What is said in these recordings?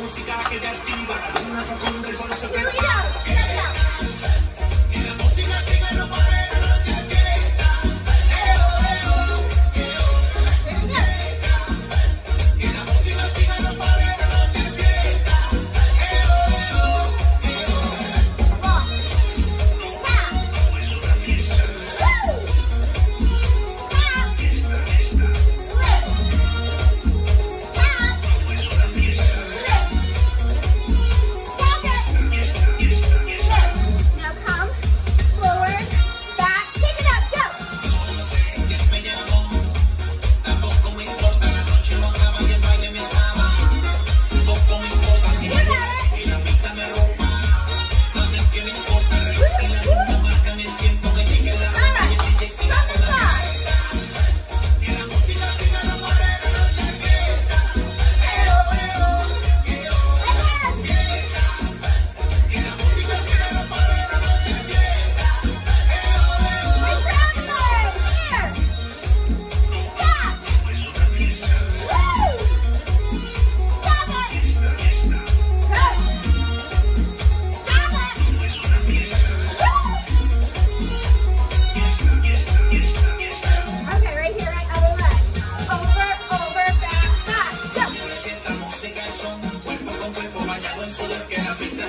música que te activa. La luna se esconde, el sol se prepara. sudor que pista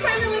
president